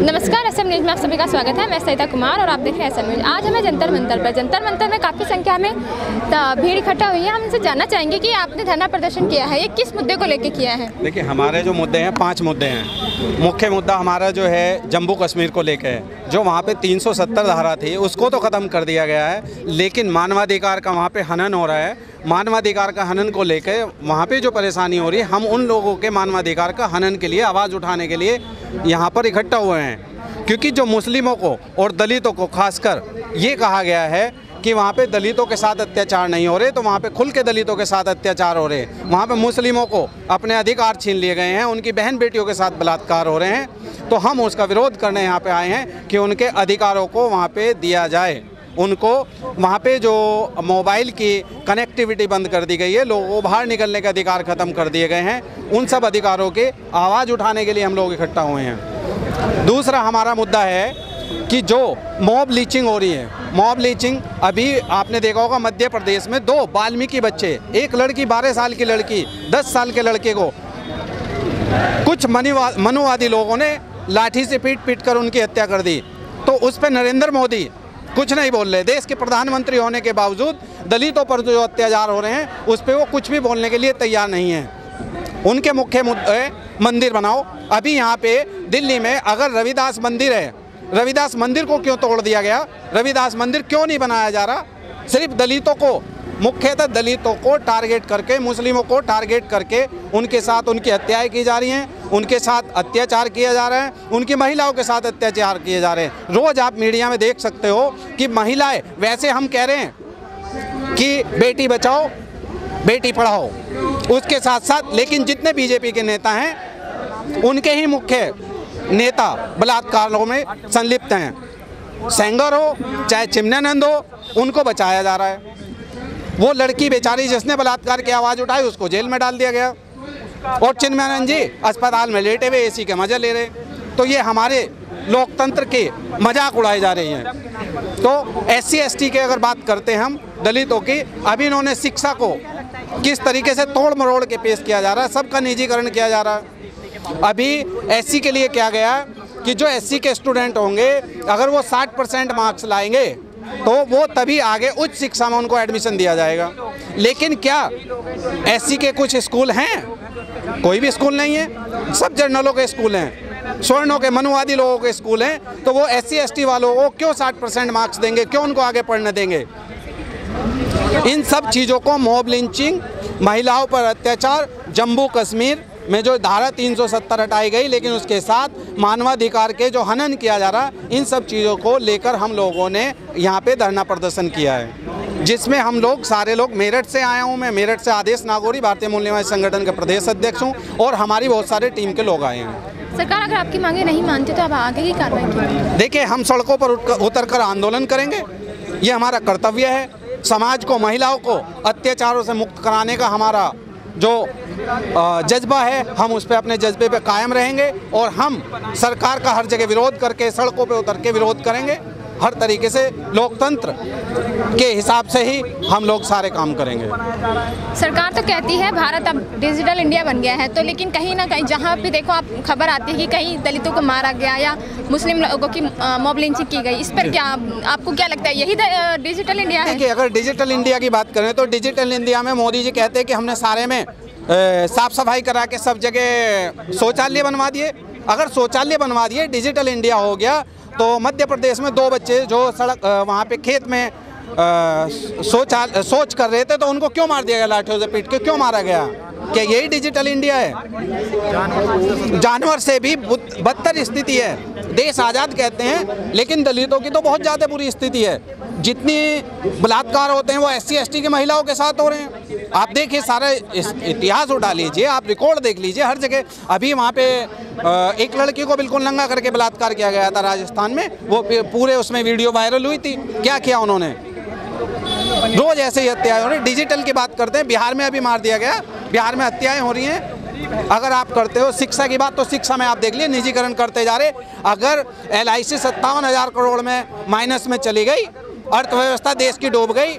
नमस्कार S news में आप सभी का स्वागत है। मैं सरिता कुमार और आप देख रहे हैं एस न्यूज़ आज हमें जंतर मंतर पर, जंतर मंतर में काफ़ी संख्या में भीड़ इकट्ठा हुई है। हम इनसे जानना चाहेंगे कि आपने धरना प्रदर्शन किया है, ये किस मुद्दे को लेकर किया है? देखिए, हमारे जो मुद्दे हैं, पाँच मुद्दे हैं। मुख्य मुद्दा हमारा जो है, जम्मू कश्मीर को लेकर है, जो वहाँ पे 370 धारा थी, उसको तो ख़त्म कर दिया गया है, लेकिन मानवाधिकार का वहाँ पे हनन हो रहा है। मानवाधिकार का हनन को लेकर वहाँ पे जो परेशानी हो रही है, हम उन लोगों के मानवाधिकार का हनन के लिए, आवाज़ उठाने के लिए यहाँ पर इकट्ठा हुए हैं। क्योंकि जो मुस्लिमों को और दलितों को खासकर ये कहा गया है कि वहाँ पे दलितों के साथ अत्याचार नहीं हो रहे तो वहाँ पे खुल के दलितों के साथ अत्याचार हो रहे। हैं वहाँ पे मुस्लिमों को अपने अधिकार छीन लिए गए हैं, उनकी बहन बेटियों के साथ बलात्कार हो रहे हैं। तो हम उसका विरोध करने यहाँ पे आए हैं कि उनके अधिकारों को वहाँ पे दिया जाए। उनको वहाँ पे जो मोबाइल की कनेक्टिविटी बंद कर दी गई है, लोगों को बाहर निकलने के अधिकार ख़त्म कर दिए गए हैं। उन सब अधिकारों के आवाज़ उठाने के लिए हम लोग इकट्ठा हुए हैं। दूसरा हमारा मुद्दा है कि जो मॉब लीचिंग हो रही है, मॉब लीचिंग अभी आपने देखा होगा मध्य प्रदेश में दो वाल्मीकि बच्चे, एक लड़की, बारह साल की लड़की, दस साल के लड़के को कुछ मनीवा मनुवादी लोगों ने लाठी से पीट पीट कर उनकी हत्या कर दी। तो उस पर नरेंद्र मोदी कुछ नहीं बोल रहे। देश के प्रधानमंत्री होने के बावजूद दलितों पर जो अत्याचार हो रहे हैं, उस पर वो कुछ भी बोलने के लिए तैयार नहीं है। उनके मुख्य मुद्दे मंदिर बनाओ। अभी यहाँ पे दिल्ली में अगर रविदास मंदिर है, रविदास मंदिर को क्यों तोड़ दिया गया? रविदास मंदिर क्यों नहीं बनाया जा रहा? सिर्फ़ दलितों को। मुख्यतः दलितों को टारगेट करके, मुस्लिमों को टारगेट करके उनके साथ उनकी हत्याएँ की जा रही हैं, उनके साथ अत्याचार किया जा रहा है, उनकी महिलाओं के साथ अत्याचार किए जा रहे हैं। रोज़ आप मीडिया में देख सकते हो कि महिलाएँ, वैसे हम कह रहे हैं कि बेटी बचाओ, बेटी पढ़ाओ, उसके साथ साथ, लेकिन जितने बीजेपी के नेता हैं, उनके ही मुख्य नेता बलात्कारों में संलिप्त हैं। सेंगर हो, चाहे चिमनानंद हो, उनको बचाया जा रहा है। वो लड़की बेचारी जिसने बलात्कार की आवाज़ उठाई, उसको जेल में डाल दिया गया। और चिन्मयानंद जी, अस्पताल में लेटे हुए, एसी के मज़े ले रहे। तो ये हमारे लोकतंत्र के मज़ाक उड़ाए जा रही हैं। तो एस सी की अगर बात करते हैं हम, दलितों की, अभी इन्होंने शिक्षा को किस तरीके से तोड़ मरोड़ के पेश किया जा रहा है, सबका निजीकरण किया जा रहा है। अभी एससी के लिए क्या गया कि जो एससी के स्टूडेंट होंगे, अगर वो 60 परसेंट मार्क्स लाएँगे तो वो तभी आगे उच्च शिक्षा में उनको एडमिशन दिया जाएगा। लेकिन क्या एस के कुछ स्कूल हैं? कोई भी स्कूल नहीं है। सब जर्नलों के स्कूल हैं। स्वर्णों के, मनुवादी लोगों के स्कूल हैं। तो वो एस सी वालों को क्यों 60 परसेंट मार्क्स देंगे? क्यों उनको आगे पढ़ने देंगे? इन सब चीज़ों को मॉब लिंचिंग महिलाओं पर अत्याचार, जम्मू कश्मीर में जो धारा 370 हटाई गई लेकिन उसके साथ मानवाधिकार के जो हनन किया जा रहा इन सब चीज़ों को लेकर हम लोगों ने यहाँ पे धरना प्रदर्शन किया है। जिसमें हम लोग सारे लोग मेरठ से आया हूँ मैं मेरठ से आदेश नागौरी भारतीय मूल्यवादी संगठन के प्रदेश अध्यक्ष हूँ और हमारी बहुत सारे टीम के लोग आए हैं। सरकार अगर आपकी मांगे नहीं मानती तो आप आगे की कार्रवाई देखिए हम सड़कों पर उतर कर आंदोलन करेंगे। ये हमारा कर्तव्य है। समाज को महिलाओं को अत्याचारों से मुक्त कराने का हमारा जो जज्बा है, हम उस पर अपने जज्बे पे कायम रहेंगे और हम सरकार का हर जगह विरोध करके, सड़कों पे उतर के विरोध करेंगे। हर तरीके से लोकतंत्र के हिसाब से ही हम लोग सारे काम करेंगे। सरकार तो कहती है भारत अब डिजिटल इंडिया बन गया है तो लेकिन कहीं ना कहीं जहाँ भी देखो आप खबर आती है कि कहीं दलितों को मारा गया या मुस्लिम लोगों की मॉब लिंचिंग की गई इस पर क्या आपको क्या लगता है यही डिजिटल इंडिया है? देखिए अगर डिजिटल इंडिया की बात करें तो डिजिटल इंडिया में मोदी जी कहते हैं कि हमने सारे में साफ़ सफ़ाई करा के सब जगह शौचालय बनवा दिए। अगर शौचालय बनवा दिए डिजिटल इंडिया हो गया तो मध्य प्रदेश में दो बच्चे जो सड़क वहाँ पे खेत में सोचा सोच कर रहे थे तो उनको क्यों मार दिया गया लाठियों से पीट के? क्यों मारा गया? क्या यही डिजिटल इंडिया है? जानवर से भी बदतर स्थिति है। देश आज़ाद कहते हैं, लेकिन दलितों की तो बहुत ज़्यादा बुरी स्थिति है। जितनी बलात्कार होते हैं, वो एस सी की महिलाओं के साथ हो रहे हैं। आप देखिए, सारा इतिहास उठा लीजिए, आप रिकॉर्ड देख लीजिए, हर जगह। अभी वहाँ पे एक लड़की को बिल्कुल नंगा करके बलात्कार किया गया था राजस्थान में। वो पूरे उसमें वीडियो वायरल हुई थी। क्या किया उन्होंने? रोज ऐसे ही हत्याएँ हो रही डिजिटल की बात करते हैं। बिहार में अभी मार दिया गया। बिहार में हत्याएँ हो रही हैं। अगर आप करते हो शिक्षा की बात तो शिक्षा में आप देख लिए निजीकरण करते जा रहे। अगर एल आई सी सत्तावन हज़ार करोड़ में माइनस में चली गई अर्थव्यवस्था देश की डूब गई।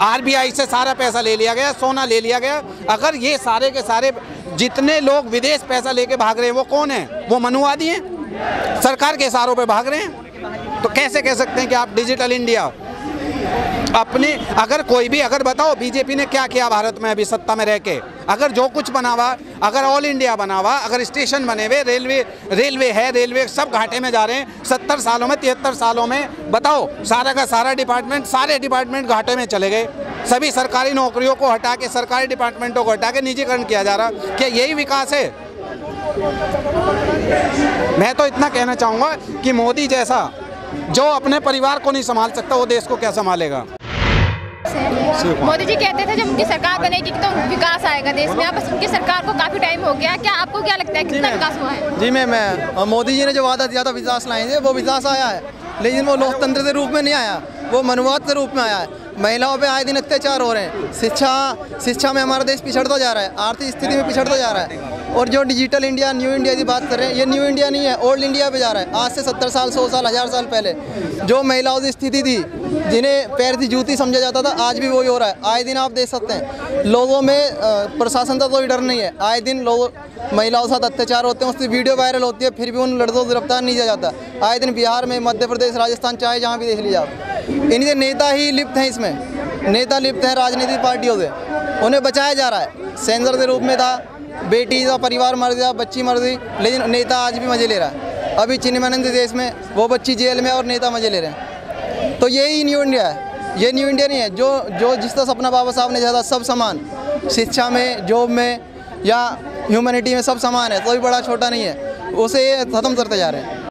आरबीआई से सारा पैसा ले लिया गया, सोना ले लिया गया। अगर ये सारे के सारे, जितने लोग विदेश पैसा लेके भाग रहे हैं, वो कौन है? वो मनुवादी हैं? सरकार के इशारों पे भाग रहे हैं? तो कैसे कह सकते हैं कि आप डिजिटल इंडिया अपने, अगर कोई भी, अगर बताओ बीजेपी ने क्या किया भारत में अभी सत्ता में रह के? अगर जो कुछ बना हुआ अगर ऑल इंडिया बना हुआ अगर स्टेशन बने हुए रेलवे रेलवे है रेलवे सब घाटे में जा रहे हैं, सत्तर सालों में, तिहत्तर सालों में, बताओ, सारा का सारा डिपार्टमेंट सारे डिपार्टमेंट घाटे में चले गए। सभी सरकारी नौकरियों को हटा के, सरकारी डिपार्टमेंटों को हटा के निजीकरण किया जा रहा। क्या यही विकास है? मैं तो इतना कहना चाहूँगा कि मोदी जैसा, जो अपने परिवार को नहीं संभाल सकता, वो देश को क्या संभालेगा? मोदी जी कहते थे जब उनकी सरकार बनेगी तो विकास आएगा देश में। आप उनकी सरकार को काफ़ी टाइम हो गया। क्या आपको क्या लगता है कितना विकास हुआ है? जी मैम मैं मोदी जी ने जो वादा दिया था विकास लाएँगे वो विकास आया है। लेकिन वो लोकतंत्र के रूप में नहीं आया। वो मनुवाद के रूप में आया है। महिलाओं पे आए दिन अत्याचार हो रहे हैं। शिक्षा शिक्षा में हमारा देश पिछड़ता जा रहा है। आर्थिक स्थिति में पिछड़ता जा रहा है। और जो डिजिटल इंडिया, न्यू इंडिया की बात कर रहे हैं, ये न्यू इंडिया नहीं है, ओल्ड इंडिया पे जा रहा है। आज से सत्तर साल, सौ साल, हज़ार साल पहले जो महिलाओं की स्थिति थी, जिन्हें पैर की जूती समझा जाता था, आज भी वही हो रहा है। आए दिन आप देख सकते हैं, लोगों में प्रशासन का कोई डर नहीं है। आए दिन लोग, महिलाओं के साथ अत्याचार होते हैं, उसकी वीडियो वायरल होती है, फिर भी उन लड़कों को गिरफ़्तार नहीं किया जाता। आए दिन बिहार में, मध्य प्रदेश, राजस्थान, चाहे जहाँ भी देख लीजिए आप। इनके नेता ही लिप्त हैं इसमें। नेता लिप्त हैं राजनीतिक पार्टियों से। उन्हें बचाया जा रहा है। सेंसर के रूप में था बेटी का परिवार मर गया, बच्ची मर गई, लेकिन नेता आज भी मज़े ले रहा है। अभी चिन्मानंद देश में वो बच्ची जेल में और नेता मज़े ले रहे हैं। तो यही न्यू इंडिया है। ये न्यू इंडिया नहीं है। जो जो जिसका सपना बाबा साहब ने चाहा सब समान। शिक्षा में जॉब में, या ह्यूमैनिटी में सब समान है, कोई तो बड़ा छोटा नहीं है। उसे ये ख़त्म करते जा रहे हैं।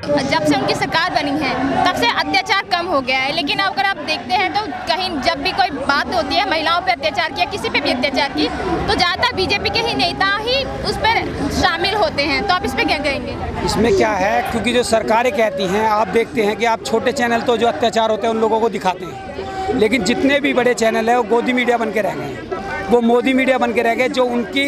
जब से उनकी सरकार बनी है, तब से अत्याचार कम हो गया है। लेकिन अगर आप देखते हैं तो कहीं जब भी कोई बात होती है, महिलाओं पे अत्याचार किया, किसी पे भी अत्याचार की तो ज़्यादातर बीजेपी के ही नेता ही उस पर शामिल होते हैं। तो आप इस पर क्या कहेंगे? इसमें क्या है? क्योंकि जो सरकारें कहती हैं, आप देखते हैं कि आप छोटे चैनल तो जो अत्याचार होते हैं, उन लोगों को दिखाते हैं। लेकिन जितने भी बड़े चैनल हैं, वो गोदी मीडिया बन के रह गए हैं। वो मोदी मीडिया बन के रह गए, जो उनकी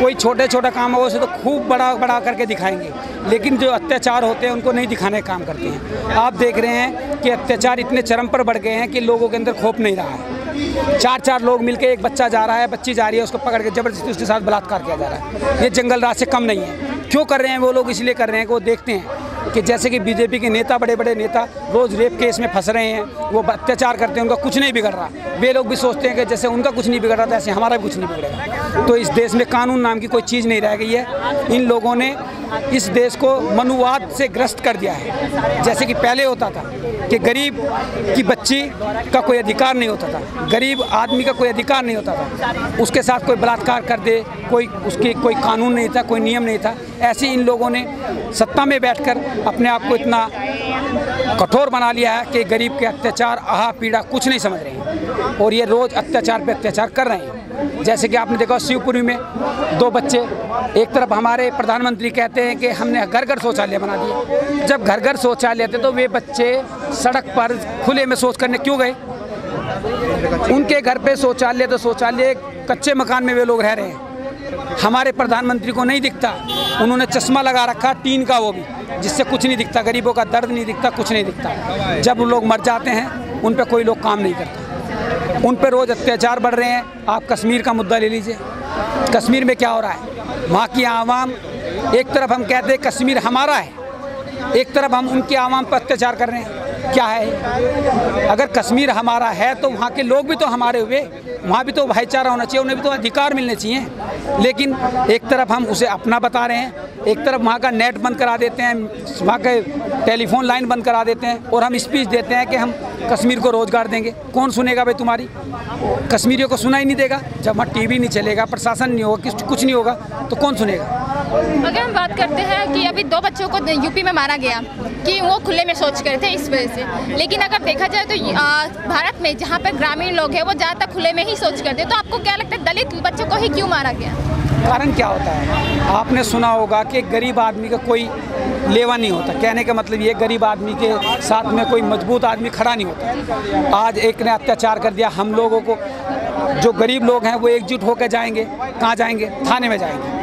कोई छोटे छोटा काम हो उसे तो खूब बड़ा बड़ा करके दिखाएँगे। लेकिन जो अत्याचार होते हैं, उनको नहीं दिखाने का काम करते हैं। आप देख रहे हैं कि अत्याचार इतने चरम पर बढ़ गए हैं कि लोगों के अंदर खोप नहीं रहा है। चार चार लोग मिलके एक बच्चा जा रहा है, बच्ची जा रही है, उसको पकड़ के ज़बरदस्ती उसके साथ बलात्कार किया जा रहा है। ये जंगल राज से कम नहीं है। क्यों कर रहे हैं वो लोग? इसलिए कर रहे हैं कि वो देखते हैं। कि जैसे कि बीजेपी के नेता, बड़े बड़े नेता रोज़ रेप केस में फंस रहे हैं, वो अत्याचार करते हैं, उनका कुछ नहीं बिगड़ रहा। वे लोग भी सोचते हैं कि जैसे उनका कुछ नहीं बिगड़ रहा था ऐसे हमारा भी कुछ नहीं बिगड़ेगा। तो इस देश में कानून नाम की कोई चीज़ नहीं रह गई है। इन लोगों ने इस देश को मनुवाद से ग्रस्त कर दिया है। जैसे कि पहले होता था कि गरीब की बच्ची का कोई अधिकार नहीं होता था। गरीब आदमी का कोई अधिकार नहीं होता था। उसके साथ कोई बलात्कार कर दे, कोई उसकी कोई कानून नहीं था, कोई नियम नहीं था। ऐसे इन लोगों ने सत्ता में बैठकर अपने आप को इतना कठोर बना लिया है कि गरीब के अत्याचार आहा पीड़ा कुछ नहीं समझ रहे हैं। और ये रोज़ अत्याचार पर अत्याचार कर रहे हैं। जैसे कि आपने देखा शिवपुरी में दो बच्चे, एक तरफ़ हमारे प्रधानमंत्री कहते हैं कि हमने घर घर शौचालय बना दिए। जब घर घर शौचालय थे तो वे बच्चे सड़क पर खुले में शौच करने क्यों गए? उनके घर पे शौचालय तो शौचालय कच्चे मकान में वे लोग रह रहे हैं। हमारे प्रधानमंत्री को नहीं दिखता। उन्होंने चश्मा लगा रखा, टीन का वो भी, जिससे कुछ नहीं दिखता। गरीबों का दर्द नहीं दिखता, कुछ नहीं दिखता। जब लोग मर जाते हैं, उन पर कोई लोग काम नहीं करता। उन पर रोज़ अत्याचार बढ़ रहे हैं। आप कश्मीर का मुद्दा ले लीजिए। कश्मीर में क्या हो रहा है? वहाँ की आवाम, एक तरफ़ हम कहते हैं कश्मीर हमारा है, एक तरफ़ हम उनके आवाम पर अत्याचार कर रहे हैं। क्या है अगर कश्मीर हमारा है तो वहाँ के लोग भी तो हमारे हुए, वहाँ भी तो भाईचारा होना चाहिए, उन्हें भी तो अधिकार मिलने चाहिए। लेकिन एक तरफ़ हम उसे अपना बता रहे हैं, एक तरफ़ वहाँ का नेट बंद करा देते हैं, वहाँ के टेलीफोन लाइन बंद करा देते हैं और हम स्पीच देते हैं कि हम कश्मीर को रोज़गार देंगे। कौन सुनेगा भाई तुम्हारी? कश्मीरियों को सुना ही नहीं देगा। जब वहाँ टीवी नहीं चलेगा, प्रशासन नहीं होगा कुछ कुछ नहीं होगा तो कौन सुनेगा? अगर हम बात करते हैं कि अभी दो बच्चों को यूपी में मारा गया, कि वो खुले में सोच कर थे इस वजह से। लेकिन अगर देखा जाए तो भारत में जहाँ पर ग्रामीण लोग हैं, वो ज़्यादातर खुले में ही सोच करते तो आपको क्या लगता है, दलित बच्चों को ही क्यों मारा गया? कारण क्या होता है? आपने सुना होगा कि गरीब आदमी का कोई लेवा नहीं होता। कहने का मतलब ये, गरीब आदमी के साथ में कोई मज़बूत आदमी खड़ा नहीं होता। आज एक ने अत्याचार कर दिया हम लोगों को। जो गरीब लोग हैं, वो एकजुट होकर जाएँगे। कहाँ जाएँगे? थाने में जाएँगे।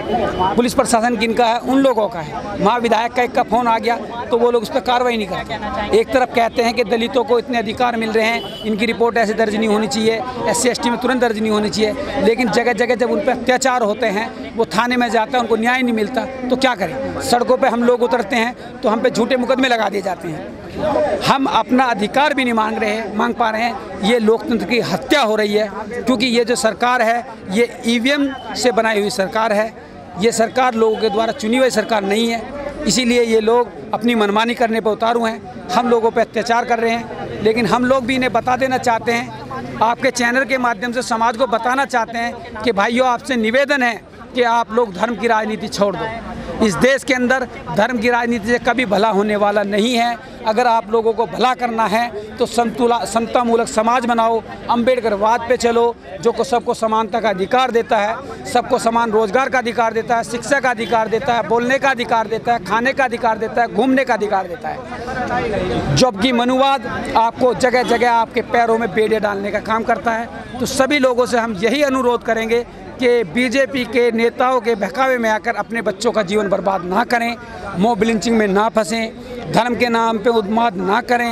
पुलिस प्रशासन किनका है, उन लोगों का है। महाविधायक का एक का फ़ोन आ गया तो वो लोग उस पर कार्रवाई नहीं करते। एक तरफ़ कहते हैं कि दलितों को इतने अधिकार मिल रहे हैं, इनकी रिपोर्ट ऐसे दर्ज नहीं होनी चाहिए एस सी में तुरंत दर्ज नहीं होनी चाहिए, लेकिन जगह जगह जब उन पर अत्याचार होते हैं, वो थाने में जाता है, उनको न्याय नहीं मिलता तो क्या करें? सड़कों पर हम लोग उतरते हैं तो हम पे झूठे मुकदमे लगा दिए जाते हैं। हम अपना अधिकार भी नहीं मांग रहे हैं, मांग पा रहे हैं, ये लोकतंत्र की हत्या हो रही है, क्योंकि ये जो सरकार है, ये ईवीएम से बनाई हुई सरकार है ये सरकार लोगों के द्वारा चुनी हुई सरकार नहीं है। इसीलिए ये लोग अपनी मनमानी करने पर उतारू हैं। हम लोगों पर अत्याचार कर रहे हैं। लेकिन हम लोग भी इन्हें बता देना चाहते हैं। आपके चैनल के माध्यम से समाज को बताना चाहते हैं कि भाइयों, आपसे निवेदन है कि आप लोग धर्म की राजनीति छोड़ दो। इस देश के अंदर धर्म की राजनीति से कभी भला होने वाला नहीं है। अगर आप लोगों को भला करना है तो संतुला समतामूलक समाज बनाओ अम्बेडकरवाद पे चलो, जो को सबको समानता का अधिकार देता है, सबको समान रोज़गार का अधिकार देता है, शिक्षा का अधिकार देता है, बोलने का अधिकार देता है, खाने का अधिकार देता है, घूमने का अधिकार देता है। जबकि मनुवाद आपको जगह जगह आपके पैरों में बेड़े डालने का काम करता है तो सभी लोगों से हम यही अनुरोध करेंगे कि बीजेपी के नेताओं के बहकावे में आकर अपने बच्चों का जीवन बर्बाद ना करें मोब लिंचिंग में ना फंसें, धर्म के नाम पे उन्माद ना करें।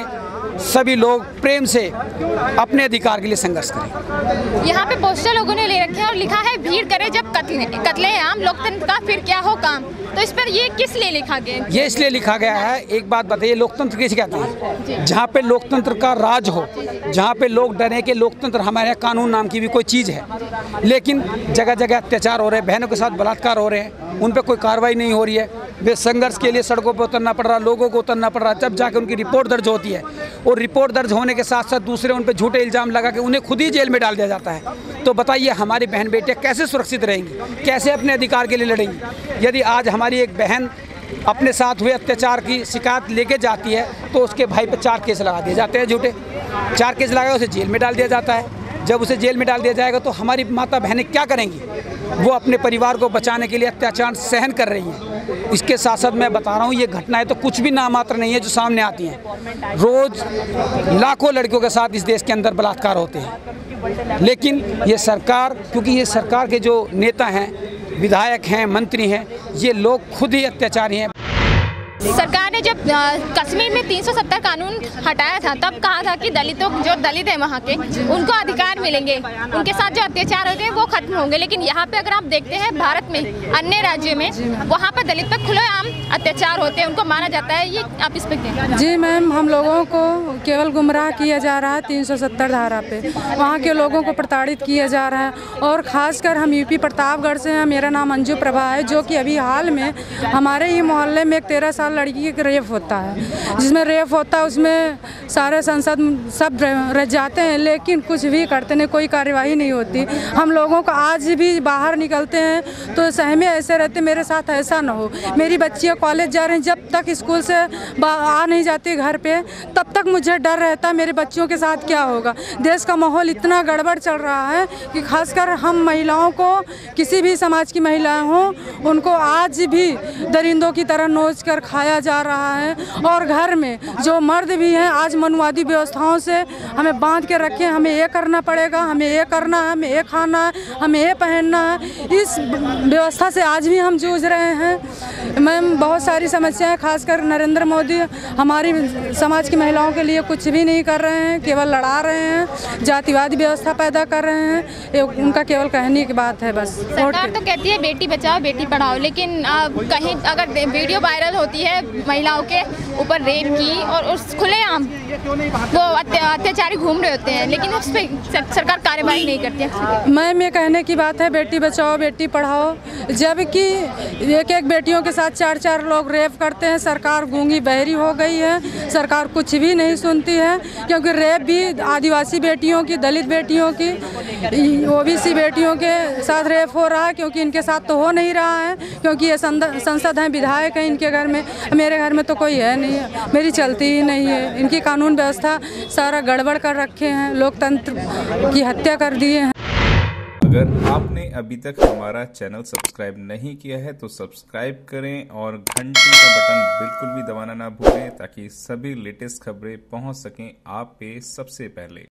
सभी लोग प्रेम से अपने अधिकार के लिए संघर्ष करें। यहाँ पे पोस्टर लोगों ने ले रखे हैं और लिखा है भीड़ करे जब कतले कतले आम लोकतंत्र का फिर क्या हो काम? तो इस पर ये किस लिए लिखा गया ये इसलिए लिखा गया है एक बात बताइए लोकतंत्र किसे कहते हैं? जहाँ पे लोकतंत्र का राज हो जहाँ पे लोग डरे कि लोकतंत्र हमारे कानून नाम की भी कोई चीज़ है लेकिन जगह जगह अत्याचार हो रहे हैं बहनों के साथ बलात्कार हो रहे हैं उन पर कोई कार्रवाई नहीं हो रही है वे संघर्ष के लिए सड़कों पर उतरना पड़ रहा, लोगों को उतरना पड़ रहा, जब जाके उनकी रिपोर्ट दर्ज होती है और रिपोर्ट दर्ज होने के साथ साथ दूसरे उन पर झूठे इल्ज़ाम लगा के उन्हें खुद ही जेल में डाल दिया जाता है। तो बताइए, हमारी बहन बेटियाँ कैसे सुरक्षित रहेंगी? कैसे अपने अधिकार के लिए लड़ेंगी? यदि आज हमारी एक बहन अपने साथ हुए अत्याचार की शिकायत लेके जाती है तो उसके भाई पर चार केस लगा दिए जाते हैं झूठे। चार केस लगाए उसे जेल में डाल दिया जाता है। जब उसे जेल में डाल दिया जाएगा तो हमारी माता बहनें क्या करेंगी? वो अपने परिवार को बचाने के लिए अत्याचार सहन कर रही हैं। इसके साथ साथ मैं बता रहा हूँ, ये घटनाएँ तो कुछ भी नामात्र नहीं है जो सामने आती हैं। रोज़ लाखों लड़कियों के साथ इस देश के अंदर बलात्कार होते हैं। लेकिन ये सरकार, क्योंकि ये सरकार के जो नेता हैं, विधायक हैं, मंत्री हैं, ये लोग खुद ही अत्याचारी हैं। सरकार ने जब कश्मीर में 370 कानून हटाया था, तब कहा था कि दलितों, जो दलित हैं वहाँ के, उनको अधिकार मिलेंगे। उनके साथ जो अत्याचार होते हैं, वो खत्म होंगे। लेकिन यहाँ पे अगर आप देखते हैं, भारत में, अन्य राज्यों में, वहाँ पर दलित पर खुलेआम अत्याचार होते हैं, उनको मारा जाता है। ये आप इस पर जी मैम, हम लोगों को केवल गुमराह किया जा रहा है 370 धारा पे। वहाँ के लोगों को प्रताड़ित किया जा रहा है। और ख़ासकर हम यूपी प्रतापगढ़ से हैं, मेरा नाम अंजू प्रभा है, जो कि अभी हाल में हमारे ही मोहल्ले में एक तेरह साल लड़की का रेप होता है। जिसमें रेप होता है, उसमें सारे संसद सब रह जाते हैं, लेकिन कुछ भी करते नहीं, कोई कार्यवाही नहीं होती। हम लोगों को आज भी बाहर निकलते हैं तो सहमे ऐसे रहते, मेरे साथ ऐसा ना हो। मेरी बच्चियाँ कॉलेज जा रही हैं, जब तक स्कूल से आ नहीं जाती घर पर तब तक मुझे डर रहता मेरे बच्चियों के साथ क्या होगा। देश का माहौल इतना गड़बड़ चल रहा है कि खासकर हम महिलाओं को, किसी भी समाज की महिलाएँ हों, उनको आज भी दरिंदों की तरह नोच कर खाया जा रहा है और घर में जो मर्द भी हैं आज मनुवादी व्यवस्थाओं से हमें बाँध के रखे हमें ये करना पड़ेगा हमें ये करना है हमें ये खाना है हमें ये पहनना है। इस व्यवस्था से आज भी हम जूझ रहे हैं। मैम बहुत सारी समस्याएँ खासकर नरेंद्र मोदी हमारी समाज की महिलाओं के लिए कुछ भी नहीं कर रहे हैं केवल लड़ा रहे हैं जातिवादी व्यवस्था पैदा कर रहे हैं ये उनका केवल कहने की बात है बस। सरकार तो कहती है बेटी बचाओ बेटी पढ़ाओ लेकिन अ, कहीं अगर वीडियो वायरल होती है महिलाओं के ऊपर रेप की और उस खुलेआम वो अत्याचारी घूम रहे होते हैं, लेकिन उस पर सरकार कार्यवाही नहीं करती है। मैम, ये कहने की बात है, बेटी बचाओ, बेटी पढ़ाओ। जबकि एक एक बेटियों के साथ चार चार लोग रेप करते हैं, सरकार गूँगी बहरी हो गई है, सरकार कुछ भी नहीं सुनती है, क्योंकि रेप भी आदिवासी बेटियों की, दलित बेटियों की, ओबीसी बेटियों के साथ रेप हो रहा है, क्योंकि इनके साथ तो हो नहीं रहा है, क्योंकि ये संसद हैं, विधायक हैं इनके घर में। मेरे घर में तो कोई है नहीं है। मेरी चलती ही नहीं है। इनकी कानून व्यवस्था सारा गड़बड़ कर रखे हैं। लोकतंत्र की हत्या कर दिए हैं। अगर आपने अभी तक हमारा चैनल सब्सक्राइब नहीं किया है तो सब्सक्राइब करें और घंटी का बटन बिल्कुल भी दबाना ना भूलें, ताकि सभी लेटेस्ट खबरें पहुँच सकें आप पे सबसे पहले।